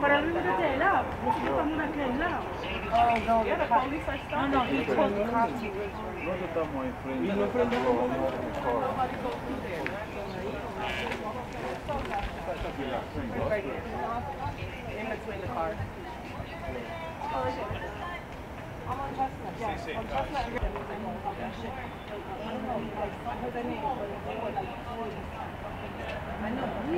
Para mí no te helado. Nosotros estamos aquí aislados. Oh, no, the police are No, no, he told the cops he was Nosotros estamos enfrente. Nosotros vamos a buscar. right there. In between the cars. I'm on Chestnut, yeah. On Chestnut. I know.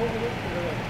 What are you looking for?